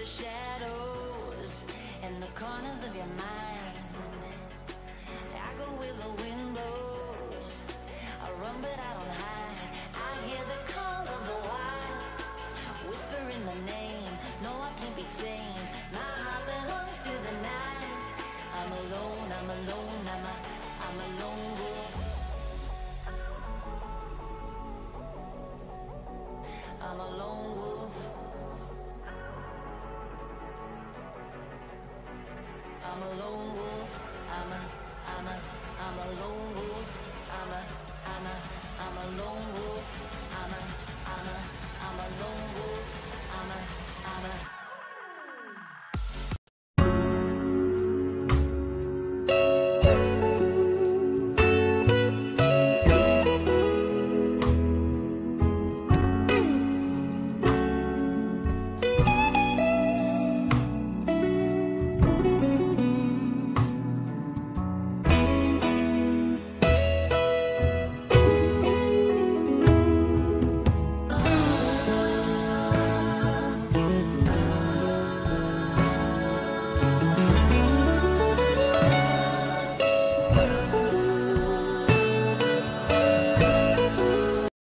the shadows and the corners of your mind. I go with the windows. I run, but I don't hide. I hear the call of the wild, whispering the name. No, I can't be tamed. My heart belongs to the night. I'm alone. I'm alone. I'm a, I'm a lone wolf. I'm alone. I'm alone